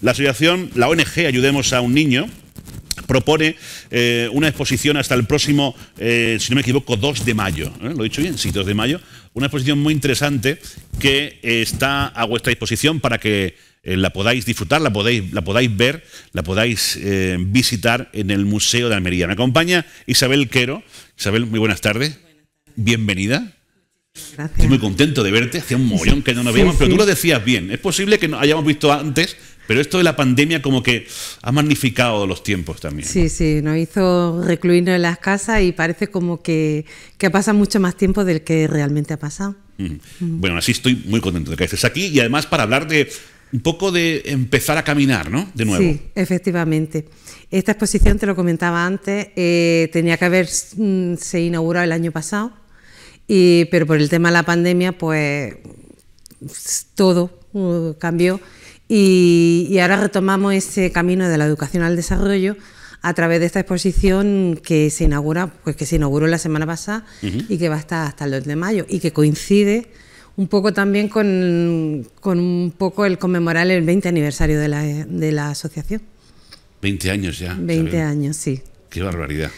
La asociación, la ONG Ayudemos a un Niño, propone eh, una exposición hasta el próximo, eh, si no me equivoco, 2 de mayo. ¿eh? ¿Lo he dicho bien? Sí, 2 de mayo. Una exposición muy interesante que está a vuestra disposición para que la podáis disfrutar, la podáis, la podáis ver, la podáis visitar en el Museo de Almería. Me acompaña Isabel Quero. Isabel, muy buenas tardes. Bienvenida. Gracias. Estoy muy contento de verte. Hacía un mollón que no nos veíamos, pero tú lo decías bien. Es posible que no hayamos visto antes, pero esto de la pandemia como que ha magnificado los tiempos también. Sí, sí, nos hizo recluirnos en las casas y parece como que, que pasa mucho más tiempo del que realmente ha pasado. Bueno, así estoy muy contento de que estés aquí y además para hablar de un poco de empezar a caminar, ¿no? De nuevo. Sí, efectivamente. Esta exposición, te lo comentaba antes, eh, tenía que haberse mm, inaugurado el año pasado, y, pero por el tema de la pandemia, pues todo uh, cambió y, ahora retomamos ese camino de la educación al desarrollo a través de esta exposición que se inaugura, pues que se inauguró la semana pasada y que va a estar hasta el 2 de mayo y que coincide un poco también con, un poco el conmemorar el 20 aniversario de la, de la asociación. 20 años ya. 20 años, sí. Qué barbaridad.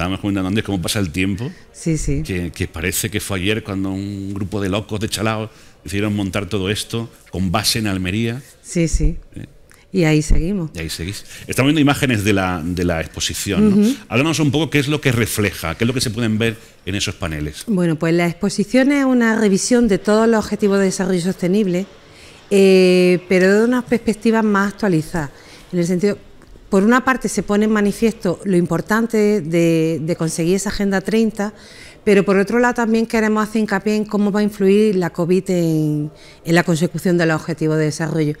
Estábamos comentando antes cómo pasa el tiempo. Sí, sí. Que, que parece que fue ayer cuando un grupo de locos, de chalaos, decidieron montar todo esto con base en Almería. Sí, sí. Eh. Y ahí seguimos. Y ahí seguís. Estamos viendo imágenes de la, de la exposición. Háblanos un poco qué es lo que refleja, qué es lo que se pueden ver en esos paneles. Bueno, pues la exposición es una revisión de todos los objetivos de desarrollo sostenible, eh, pero de una perspectiva más actualizada. En el sentido, por una parte se pone en manifiesto lo importante de, conseguir esa Agenda 30, pero por otro lado también queremos hacer hincapié en cómo va a influir la COVID en, la consecución de los objetivos de desarrollo.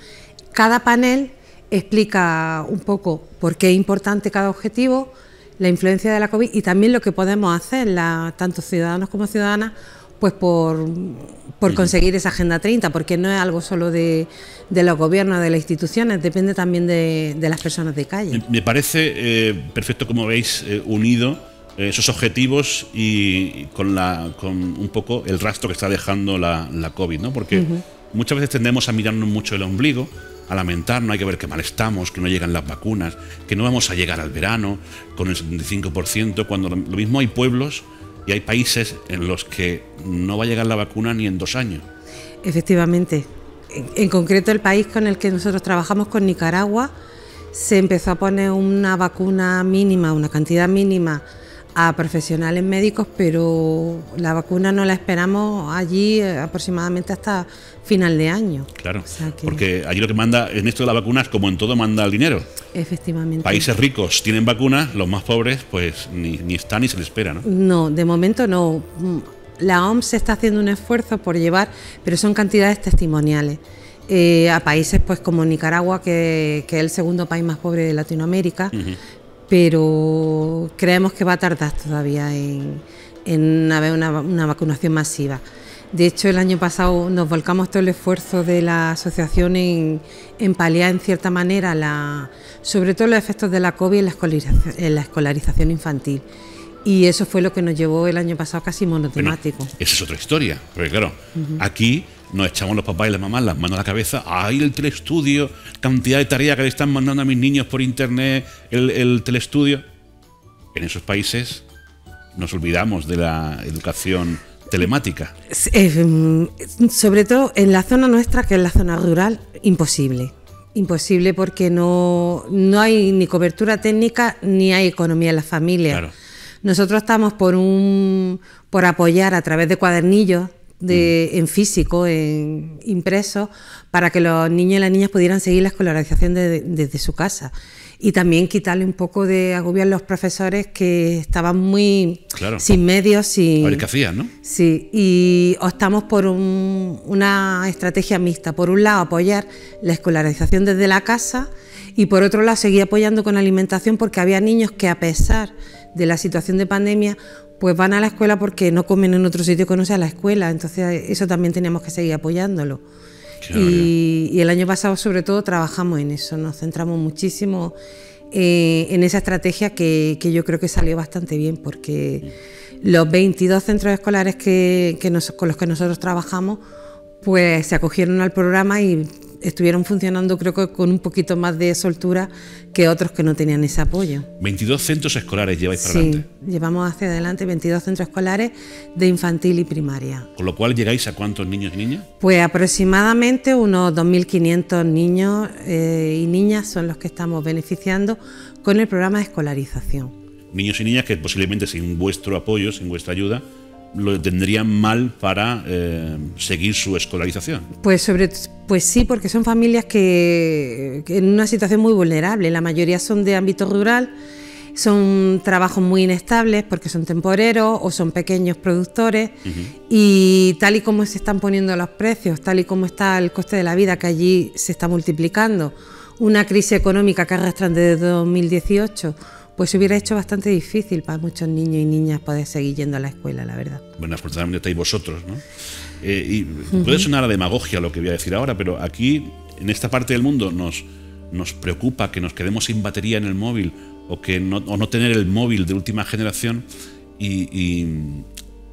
Cada panel explica un poco por qué es importante cada objetivo, la influencia de la COVID y también lo que podemos hacer, tanto ciudadanos como ciudadanas, pues por, conseguir esa Agenda 30, porque no es algo solo de, los gobiernos, de las instituciones, depende también de, las personas de calle. Me parece eh, perfecto, como veis, eh, unido esos objetivos y con, la, con un poco el rastro que está dejando la, la COVID, ¿no? Porque muchas veces tendemos a mirarnos mucho el ombligo, a lamentarnos, hay que ver qué mal estamos, que no llegan las vacunas, que no vamos a llegar al verano con el 75%, cuando lo mismo hay pueblos y hay países en los que no va a llegar la vacuna ni en dos años. Efectivamente. En concreto, el país con el que nosotros trabajamos, con Nicaragua, se empezó a poner una vacuna mínima, una cantidad mínima a profesionales médicos, pero la vacuna no la esperamos allí eh, aproximadamente hasta final de año. Claro, porque allí lo que manda en esto de las vacunas, como en todo, manda el dinero. Efectivamente. Países ricos tienen vacunas, los más pobres pues ni, ni están ni se les espera, ¿no? No, de momento no. La OMS está haciendo un esfuerzo por llevar, pero son cantidades testimoniales. Eh, a países pues como Nicaragua, que, es el segundo país más pobre de Latinoamérica, pero creemos que va a tardar todavía en, haber una, vacunación masiva. De hecho, el año pasado nos volcamos todo el esfuerzo de la asociación en, paliar en cierta manera la, sobre todo los efectos de la COVID en la escolarización, infantil. Y eso fue lo que nos llevó el año pasado casi monotemático. esa es otra historia, porque claro, aquí nos echamos los papás y las mamás las manos a la cabeza, ¡ay, el telestudio! Cantidad de tareas que le están mandando a mis niños por internet, el, el telestudio. En esos países nos olvidamos de la educación telemática. Mm, sobre todo en la zona nuestra, que es la zona rural, imposible. Imposible porque no, no hay ni cobertura técnica ni hay economía en la familia. Nosotros estamos por, un, por apoyar a través de cuadernillos de, en físico, en impreso, para que los niños y las niñas pudieran seguir la escolarización desde su casa. Y también quitarle un poco de agobio a los profesores que estaban muy sin medios. Sin, a ver qué hacían, ¿no? Sí, y optamos por una estrategia mixta. Por un lado, apoyar la escolarización desde la casa y por otro lado, seguir apoyando con alimentación porque había niños que a pesar de la situación de pandemia pues van a la escuela porque no comen en otro sitio que no sea la escuela. Entonces eso también teníamos que seguir apoyándolo. Y, el año pasado sobre todo trabajamos en eso, nos centramos muchísimo eh, en esa estrategia que, yo creo que salió bastante bien porque los 22 centros escolares que, con los que nosotros trabajamos pues se acogieron al programa y estuvieron funcionando creo que con un poquito más de soltura que otros que no tenían ese apoyo. 22 centros escolares lleváis para sí, adelante. llevamos hacia adelante 22 centros escolares de infantil y primaria. Con lo cual llegáis a cuántos niños y niñas? Pues aproximadamente unos 2.500 niños eh, y niñas son los que estamos beneficiando con el programa de escolarización. Niños y niñas que posiblemente sin vuestro apoyo, sin vuestra ayuda, lo tendrían mal para eh, seguir su escolarización. Pues sobre pues sí, porque son familias que, que, en una situación muy vulnerable. La mayoría son de ámbito rural, son trabajos muy inestables porque son temporeros o son pequeños productores uh -huh. y tal y como se están poniendo los precios, tal y como está el coste de la vida que allí se está multiplicando, una crisis económica que arrastran desde 2018 pues se hubiera hecho bastante difícil para muchos niños y niñas poder seguir yendo a la escuela, la verdad. Bueno, afortunadamente estáis vosotros, ¿no? Eh, y puede sonar a demagogia lo que voy a decir ahora, pero aquí, en esta parte del mundo, nos, nos preocupa que nos quedemos sin batería en el móvil o, que no, o no tener el móvil de última generación y, y,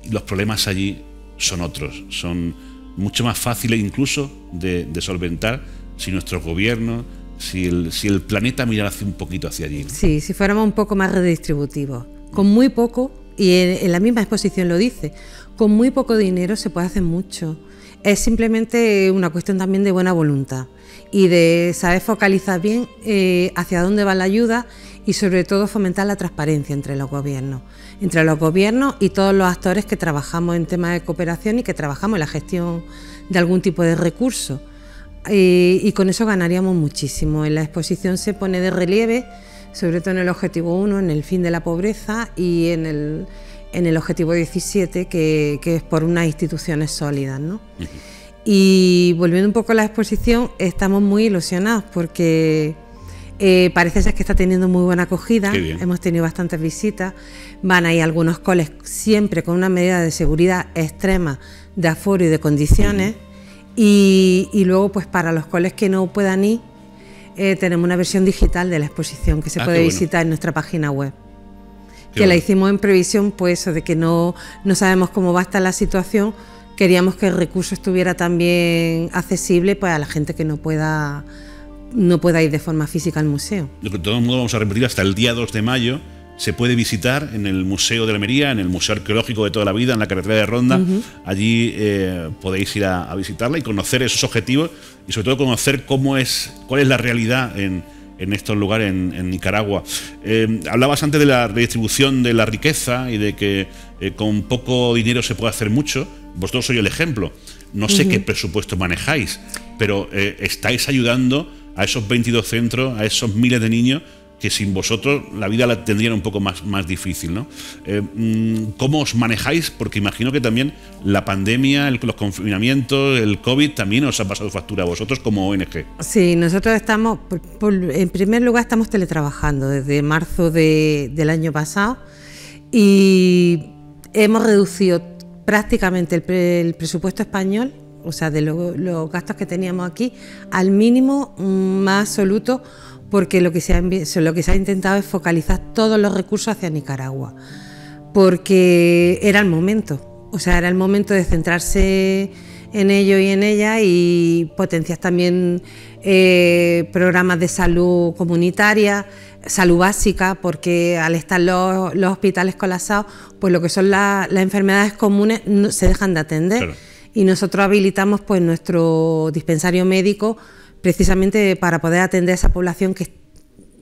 y, los problemas allí son otros, son mucho más fáciles incluso de, de solventar si nuestros gobiernos si el, si el planeta un poquito hacia allí. Sí, si fuéramos un poco más redistributivos. Con muy poco, y en, la misma exposición lo dice, con muy poco dinero se puede hacer mucho. Es simplemente una cuestión también de buena voluntad y de saber focalizar bien eh, hacia dónde va la ayuda y sobre todo fomentar la transparencia entre los gobiernos, entre los gobiernos y todos los actores que trabajamos en temas de cooperación y que trabajamos en la gestión de algún tipo de recurso. Y con eso ganaríamos muchísimo. En la exposición se pone de relieve, sobre todo en el objetivo 1, en el fin de la pobreza y en el, en el objetivo 17, que, que, es por unas instituciones sólidas. ¿no? Uh -huh. Y volviendo un poco a la exposición, estamos muy ilusionados porque eh, parece ser que está teniendo muy buena acogida. Hemos tenido bastantes visitas. Van ahí algunos coles siempre con una medida de seguridad extrema de aforo y de condiciones. Uh -huh y, y, luego, pues para los coles que no puedan ir, eh, tenemos una versión digital de la exposición que se ah, puede bueno. visitar en nuestra página web. Qué que bueno. la hicimos en previsión, pues eso de que no, no sabemos cómo va a estar la situación. Queríamos que el recurso estuviera también accesible pues, a la gente que no pueda, no pueda ir de forma física al museo. De todos modos, vamos a repetir hasta el día 2 de mayo se puede visitar en el Museo de la Almería, en el Museo Arqueológico de toda la vida, en la carretera de Ronda. Uh -huh. Allí eh, podéis ir a, a, visitarla y conocer esos objetivos y sobre todo conocer cómo es, cuál es la realidad en, en estos lugares en, en Nicaragua. Eh, hablabas antes de la redistribución de la riqueza y de que eh, con poco dinero se puede hacer mucho. Vosotros sois el ejemplo. No sé uh -huh. qué presupuesto manejáis, pero eh, estáis ayudando a esos 22 centros, a esos miles de niños que sin vosotros la vida la tendrían un poco más, más difícil, ¿no? Eh, mm, ¿Cómo os manejáis? Porque imagino que también la pandemia, los confinamientos, el COVID también os ha pasado factura a vosotros como ONG. Sí, nosotros estamos, en primer lugar estamos teletrabajando desde marzo de, del año pasado y hemos reducido prácticamente el, pre, el presupuesto español o sea, de lo, los gastos que teníamos aquí, al mínimo más absoluto porque lo que, se ha, lo que se ha intentado es focalizar todos los recursos hacia Nicaragua, porque era el momento, o sea, era el momento de centrarse en ello y en ella y potenciar también eh, programas de salud comunitaria, salud básica, porque al estar los, los hospitales colapsados, pues lo que son la, las enfermedades comunes no, se dejan de atender. Claro. Y nosotros habilitamos pues nuestro dispensario médico precisamente para poder atender a esa población que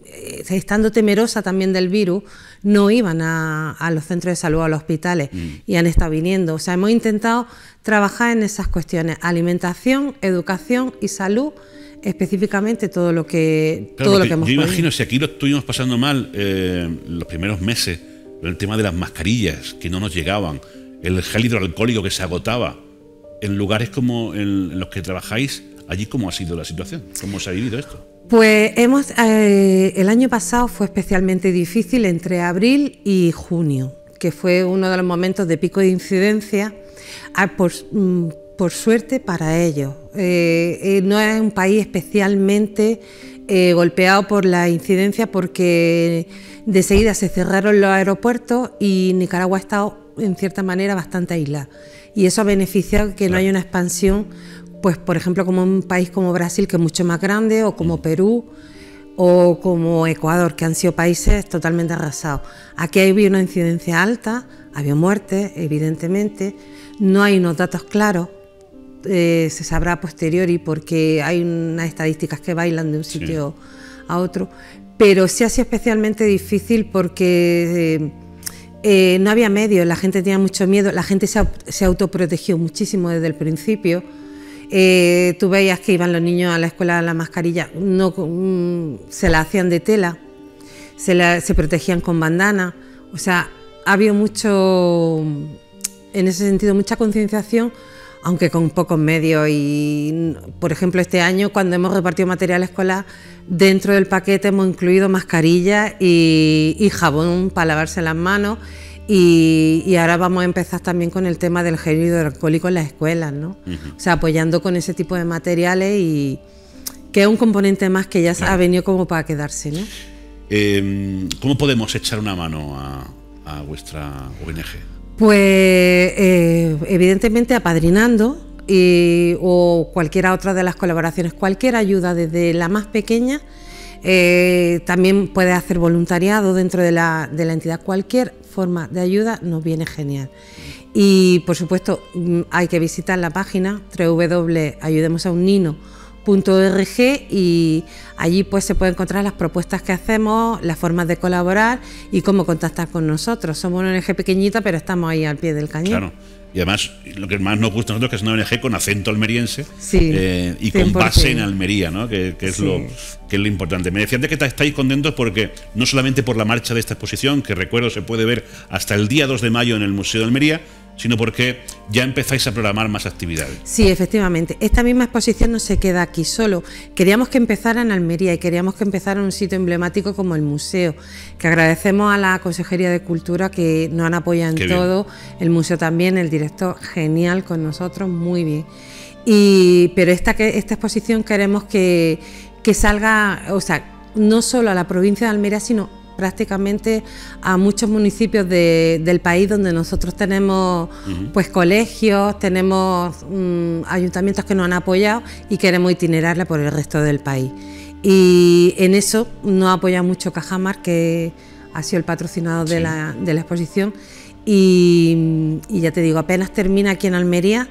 eh, estando temerosa también del virus, no iban a, a los centros de salud, a los hospitales, mm. y han estado viniendo. O sea, hemos intentado trabajar en esas cuestiones, alimentación, educación y salud, específicamente todo lo que, claro, todo lo que hemos Yo imagino, si aquí lo estuvimos pasando mal eh, los primeros meses, el tema de las mascarillas que no nos llegaban, el gel hidroalcohólico que se agotaba, en lugares como en los que trabajáis, ¿Allí cómo ha sido la situación? ¿Cómo se ha vivido esto? Pues hemos, eh, el año pasado fue especialmente difícil entre abril y junio, que fue uno de los momentos de pico de incidencia, por, mm, por suerte para ellos. Eh, eh, no es un país especialmente golpeado por la incidencia porque de seguida se cerraron los aeropuertos y Nicaragua ha estado en cierta manera bastante aislada. Y eso ha beneficiado que no haya una expansión pues por ejemplo, como un país como Brasil, que es mucho más grande, o como Perú, o como Ecuador, que han sido países totalmente arrasados. Aquí había una incidencia alta, había muertes, evidentemente, no hay unos datos claros, eh, se sabrá a posteriori porque hay unas estadísticas que bailan de un sitio a otro, pero sí ha sido especialmente difícil porque eh, eh, no había medios, la gente tenía mucho miedo, la gente se, se autoprotegió muchísimo desde el principio. Tú veías que iban los niños a la escuela la mascarilla, no, mm, se la hacían de tela, se, se protegían con bandana, o sea, ha habido mucho, en ese sentido, mucha concienciación aunque con pocos medios. Y, por ejemplo, este año, cuando hemos repartido material escolar, dentro del paquete hemos incluido mascarillas y, jabón para lavarse las manos. Y, ahora vamos a empezar también con el tema del gel hidroalcohólico en las escuelas, ¿no? O sea, apoyando con ese tipo de materiales y que es un componente más que ya ha venido como para quedarse, ¿no? Em, ¿Cómo podemos echar una mano a, a vuestra ONG? Pues eh, evidentemente apadrinando o cualquiera otra de las colaboraciones, cualquier ayuda desde la más pequeña, eh, también puede hacer voluntariado dentro de la, de la, entidad. Cualquier forma de ayuda nos viene genial. Y por supuesto mm, hay que visitar la página www.ayudemosaunino.com .org y allí pues se pueden encontrar las propuestas que hacemos, las formas de colaborar y cómo contactar con nosotros. Somos una ONG pequeñita, pero estamos ahí al pie del cañón. Y además, lo que más nos gusta a nosotros es que es una ONG con acento almeriense eh, y con base en Almería, ¿no? que, es lo, que es lo importante. Me decían de que estáis contentos porque no solamente por la marcha de esta exposición, que recuerdo se puede ver hasta el día 2 de mayo en el Museo de Almería, sino porque ya empezáis a programar más actividades. Sí, efectivamente. Esta misma exposición no se queda aquí solo. Queríamos que empezara en Almería y queríamos que empezara en un sitio emblemático como el museo, que agradecemos a la Consejería de Cultura que nos han apoyado en todo, el museo también, el director genial con nosotros, muy bien. Y, pero esta, esta exposición queremos que, que salga, o sea, no solo a la provincia de Almería, sino prácticamente a muchos municipios del país donde nosotros tenemos pues colegios, tenemos mm, ayuntamientos que nos han apoyado y queremos itinerarla por el resto del país. Y en eso nos apoya mucho Cajamar, que ha sido el patrocinador de, la, exposición. Y, ya te digo, apenas termina aquí en Almería,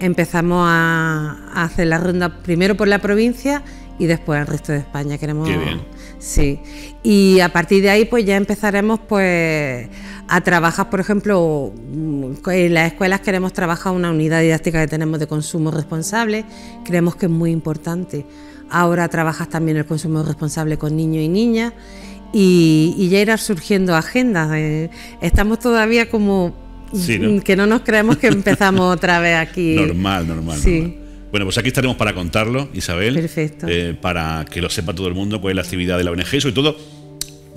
empezamos a, a hacer la ronda primero por la provincia y después el resto de España. Queremos, Qué bien. Sí. Y a partir de ahí, pues ya empezaremos pues a trabajar, por ejemplo, en las escuelas queremos trabajar una unidad didáctica que tenemos de consumo responsable. Creemos que es muy importante. Ahora trabajas también el consumo responsable con niños y niñas. Y, ya irá surgiendo agendas. Eh, estamos todavía como que no nos creemos que empezamos otra vez aquí. Normal, normal. Sí. Bueno, pues aquí estaremos para contarlo, Isabel. Perfecto. Eh, para que lo sepa todo el mundo cuál es la actividad de la ONG y sobre todo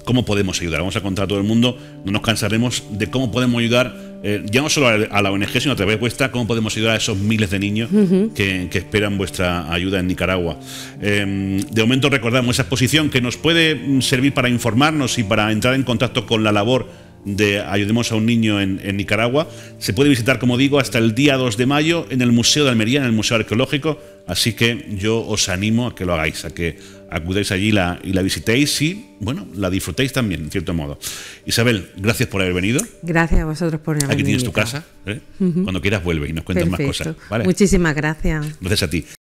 cómo podemos ayudar. Vamos a contar a todo el mundo, no nos cansaremos de cómo podemos ayudar, eh, ya no solo a la ONG, sino a través vuestra, cómo podemos ayudar a esos miles de niños que, esperan vuestra ayuda en Nicaragua. Em, de momento recordamos esa exposición que nos puede servir para informarnos y para entrar en contacto con la labor de Ayudemos a un niño en, Nicaragua. Se puede visitar, como digo, hasta el día 2 de mayo en el Museo de Almería, en el Museo Arqueológico. Así que yo os animo a que lo hagáis, a que acudáis allí la, y la visitéis y, bueno, la disfrutéis también, en cierto modo. Isabel, gracias por haber venido. Gracias a vosotros por haber Aquí tienes tu casa. ¿eh? Cuando quieras vuelve y nos cuentas más cosas. Muchísimas gracias. Gracias a ti.